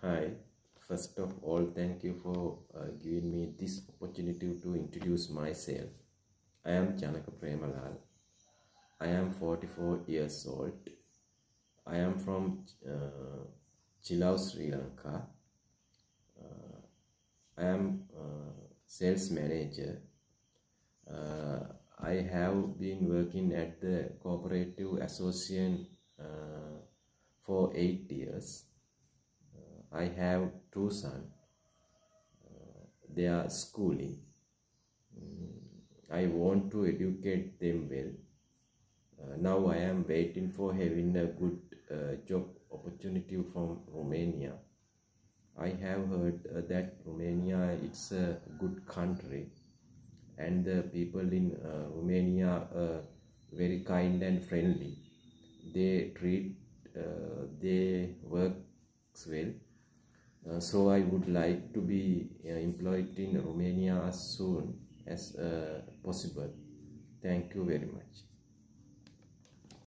Hi, first of all, thank you for uh, giving me this opportunity to introduce myself. I am Janaka Premalal. I am 44 years old. I am from uh, Chilaw, Sri Lanka. Uh, I am uh, sales manager. Uh, I have been working at the cooperative association uh, for eight years. I have two sons. Uh, they are schooling. Mm, I want to educate them well. Uh, now I am waiting for having a good uh, job opportunity from Romania. I have heard uh, that Romania is a good country and the people in uh, Romania are very kind and friendly. They treat, uh, they works well uh, so I would like to be uh, employed in Romania as soon as uh, possible. Thank you very much.